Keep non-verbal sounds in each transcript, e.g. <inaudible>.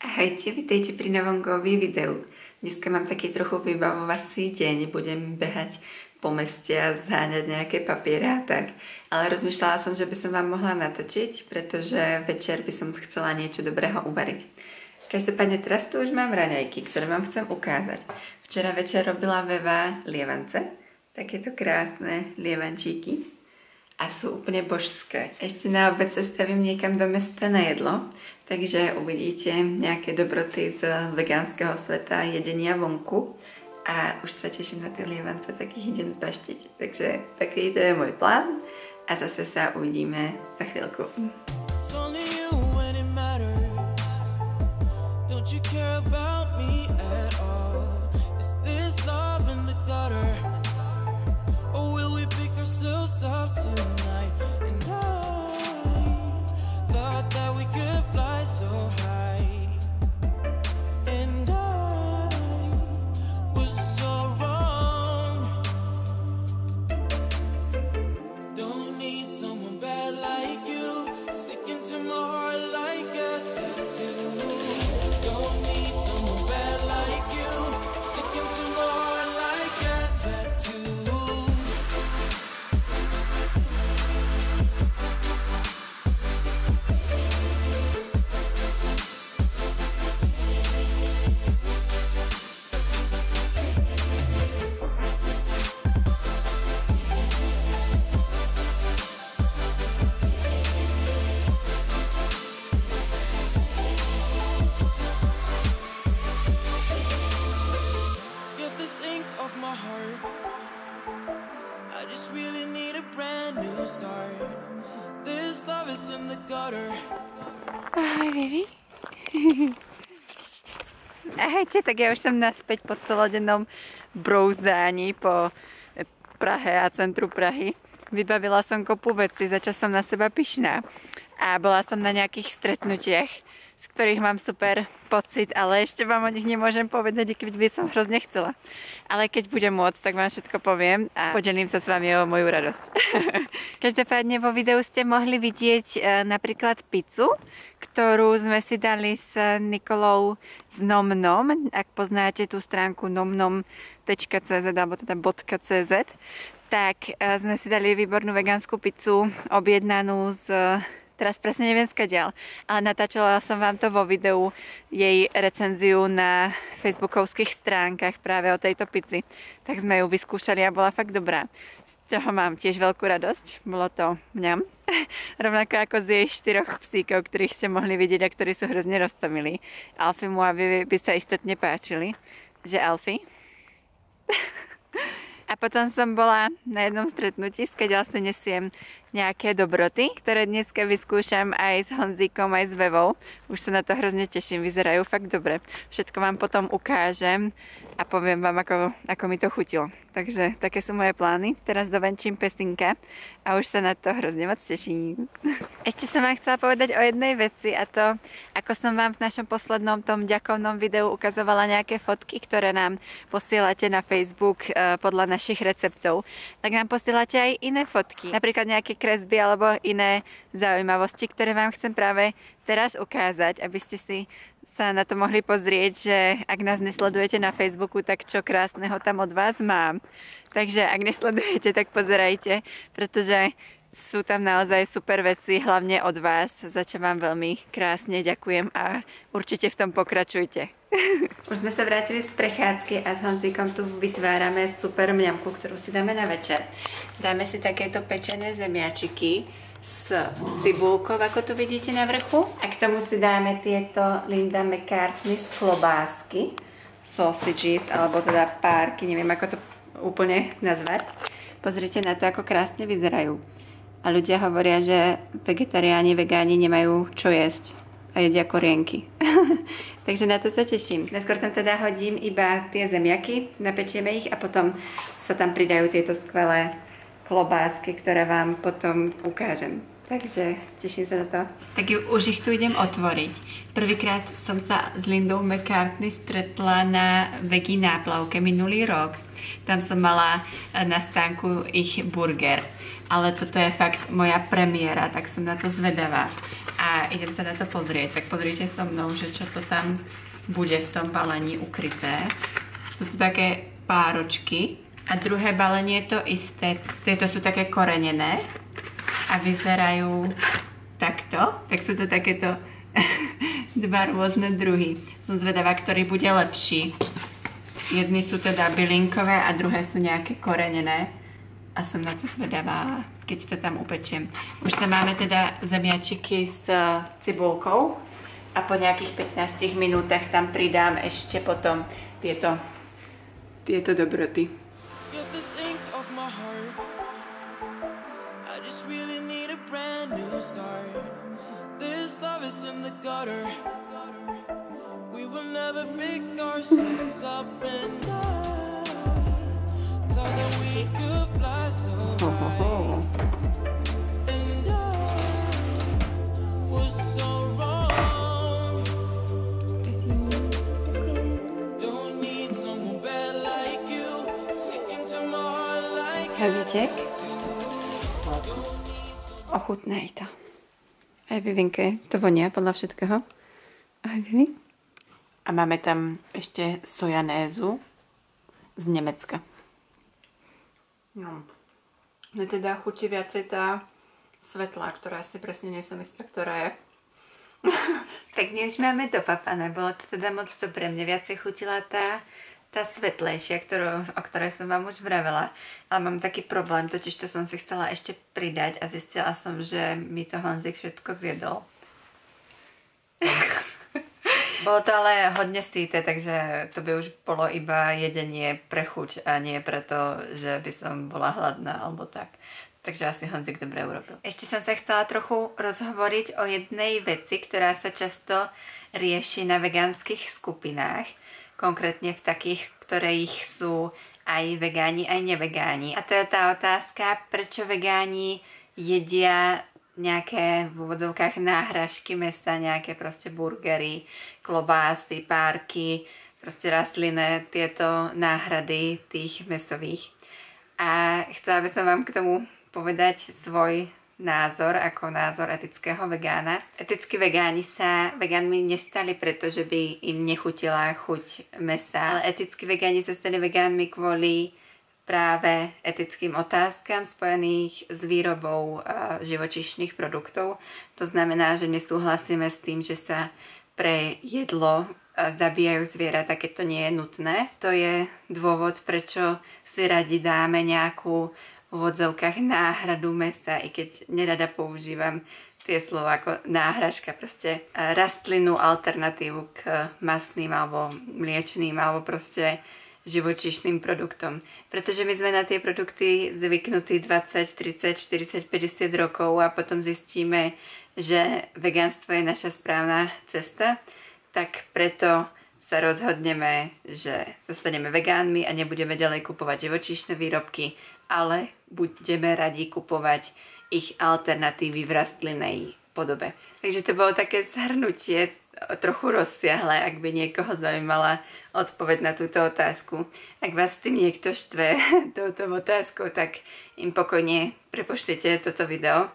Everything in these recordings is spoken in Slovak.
Ahojte, vítejte pri novom Govi videu. Dneska mám taký trochu vybavovací deň, budem behať po meste a zháňať nejaké papiere a tak. Ale rozmýšľala som, že by som vám mohla natočiť, pretože večer by som chcela niečo dobrého uvariť. Každopádne teraz tu už mám raňajky, ktoré vám chcem ukázať. Včera večer robila Veva lievance, takéto krásne lievančíky a sú úplne božské. Ešte na obed sa stavím niekam do mesta na jedlo, takže uvidíte nejaké dobroty z vegánskeho sveta jedenia vonku a už sa teším na tie lievance, tak ich idem zbaštiť. Takže taký to je môj plán a zase sa uvidíme za chvíľku. Ahoj, baby. <laughs> Ahojte, tak ja už som naspäť po celodennom brouzdáni po Prahe a centru Prahy. Vybavila som kopu veci, za čo som na seba pyšná. A bola som na nejakých stretnutiach, z ktorých mám super pocit, ale ešte vám o nich nemôžem povedať, keď by som hrozne chcela. Ale keď budem môcť, tak vám všetko poviem a podelím sa s vami o moju radosť. <laughs> Každopádne vo videu ste mohli vidieť e, napríklad pizzu, ktorú sme si dali s Nikolou z Nomnom. Ak poznáte tú stránku nomnom.cz alebo teda .cz, tak e, sme si dali výbornú vegánsku pizzu objednanú z teraz presne neviem skadiaľ, ale natáčala som vám to vo videu jej recenziu na facebookovských stránkach práve o tejto pizzi. Tak sme ju vyskúšali a bola fakt dobrá. Z čoho mám tiež veľkú radosť. Bolo to mňam. <laughs> Rovnako ako z jej štyroch psíkov, ktorých ste mohli vidieť a ktorí sú hrozne roztomilí. Alfimu a Vivi by sa istotne páčili. Že Alfie? <laughs> A potom som bola na jednom stretnutí, skeďal si nesiem nejaké dobroty, ktoré dneska vyskúšam aj s Honzíkom, aj s Vevou. Už sa na to hrozne teším, vyzerajú fakt dobre. Všetko vám potom ukážem a poviem vám, ako, ako mi to chutilo. Takže také sú moje plány. Teraz dovenčím pesinka a už sa na to hrozne moc teším. <laughs> Ešte som vám chcela povedať o jednej veci a to, ako som vám v našom poslednom tom ďakovnom videu ukazovala nejaké fotky, ktoré nám posielate na Facebook e, podľa našich receptov, tak nám posielate aj iné fotky. Napríklad nejaké kresby alebo iné zaujímavosti, ktoré vám chcem práve teraz ukázať, aby ste si sa na to mohli pozrieť, že ak nás nesledujete na Facebooku, tak čo krásneho tam od vás mám. Takže ak nesledujete, tak pozerajte, pretože sú tam naozaj super veci, hlavne od vás, za čo vám veľmi krásne ďakujem a určite v tom pokračujte. Už sme sa vrátili z prechádzky a s Honzíkom tu vytvárame super mňamku, ktorú si dáme na večer. Dáme si takéto pečené zemiačiky s cibulkou, ako tu vidíte na vrchu. A k tomu si dáme tieto Linda McCartney z klobásky, sausages, alebo teda párky, neviem ako to úplne nazvať. Pozrite na to, ako krásne vyzerajú. A ľudia hovoria, že vegetariáni, vegáni nemajú čo jesť a jedia korienky. <laughs> Takže na to sa teším. Neskôr tam teda hodím iba tie zemiaky, napečieme ich a potom sa tam pridajú tieto skvelé klobásky, ktoré vám potom ukážem. Takže teším sa na to. Tak ju, už ich tu idem otvoriť. Prvýkrát som sa s Lindou McCartney stretla na veggie náplavke minulý rok. Tam som mala na stánku ich burger. Ale toto je fakt moja premiéra, tak som na to zvedavá. A idem sa na to pozrieť. Tak pozrite so mnou, že čo to tam bude v tom balení ukryté. Sú to také páročky a druhé balenie je to isté. Tieto sú také korenené a vyzerajú takto. Tak sú to takéto <laughs> dva rôzne druhy. Som zvedavá, ktorý bude lepší. Jedny sú teda bylinkové a druhé sú nejaké korenené. A som na to zvedavá, keď to tam upečiem. Už tam máme teda zemiačiky s eh, cibulkou a po nejakých 15 minútach tam pridám ešte potom tieto, tieto dobroty. Never pick ourselves up down Thought that we could Have Ochutnej to. Aj Vivinke to vonia podľa všetkého. Aj Vivi. A máme tam ešte sojanézu z Nemecka. No. No teda chutí viacej tá svetlá, ktorá si presne nie som istá, ktorá je. <laughs> tak my už máme dopapané, bolo to teda moc to pre mňa. Viacej chutila tá tá svetlejšia, ktorú, o ktorej som vám už vravela. Ale mám taký problém, totiž to som si chcela ešte pridať a zistila som, že mi to Honzik všetko zjedol. Bolo to ale hodne síte, takže to by už bolo iba jedenie pre chuť a nie preto, že by som bola hladná alebo tak. Takže asi Honzik dobre urobil. Ešte som sa chcela trochu rozhovoriť o jednej veci, ktorá sa často rieši na vegánskych skupinách konkrétne v takých, ktorých sú aj vegáni, aj nevegáni. A to je tá otázka, prečo vegáni jedia nejaké v úvodzovkách náhražky mesa, nejaké proste burgery, klobásy, párky, proste rastlinné tieto náhrady tých mesových. A chcela by som vám k tomu povedať svoj názor ako názor etického vegána. Etickí vegáni sa vegánmi nestali, pretože by im nechutila chuť mesa, ale etickí vegáni sa stali vegánmi kvôli práve etickým otázkam spojených s výrobou živočišných produktov. To znamená, že nesúhlasíme s tým, že sa pre jedlo zabíjajú zvieratá, keď to nie je nutné. To je dôvod, prečo si radi dáme nejakú úvodzovkách náhradu mesa, i keď nerada používam tie slova ako náhražka, proste e, rastlinnú alternatívu k masným alebo mliečným alebo proste živočíšnym produktom. Pretože my sme na tie produkty zvyknutí 20, 30, 40, 50 rokov a potom zistíme, že vegánstvo je naša správna cesta, tak preto sa rozhodneme, že sa staneme vegánmi a nebudeme ďalej kupovať živočíšne výrobky, ale budeme radi kupovať ich alternatívy v rastlinnej podobe. Takže to bolo také zhrnutie, trochu rozsiahle, ak by niekoho zaujímala odpoveď na túto otázku. Ak vás tým niekto štve <laughs> touto otázkou, tak im pokojne prepošlite toto video.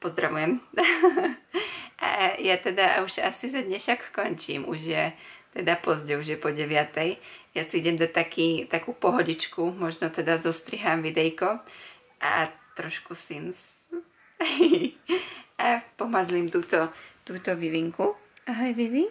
Pozdravujem. <laughs> A ja teda už asi za dnešok končím. Už je teda pozde, už je po 9. Ja si idem dať taký, takú pohodičku, možno teda zostrihám videjko a trošku Sims. <laughs> a pomazlím túto, túto Vivinku. Ahoj Vivi.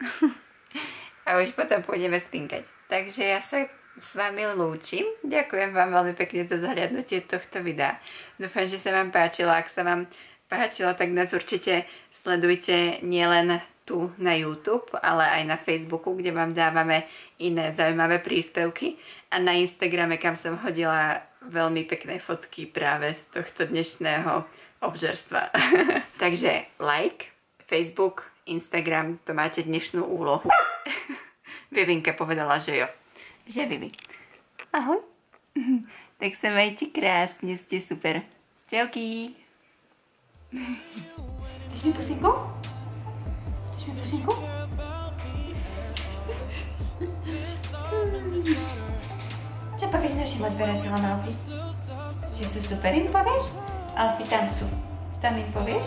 <laughs> a už potom pôjdeme spinkať. Takže ja sa s vami lúčim. Ďakujem vám veľmi pekne za zahľadnutie tohto videa. Dúfam, že sa vám páčilo. Ak sa vám páčilo, tak nás určite sledujte nielen tu na YouTube, ale aj na Facebooku, kde vám dávame iné zaujímavé príspevky a na Instagrame, kam som hodila veľmi pekné fotky práve z tohto dnešného obžerstva. <laughs> Takže like, Facebook, Instagram, to máte dnešnú úlohu. <laughs> Vivinka povedala, že jo. Že Vivi. Ahoj. <laughs> tak sa majte krásne, ste super. Čauky. Dáš mi pusinku? Prosinku? <laughs> Čo povieš našim odberateľom, Alfie? Že sú super, im povieš? Alfie, tam sú. Tam im povieš?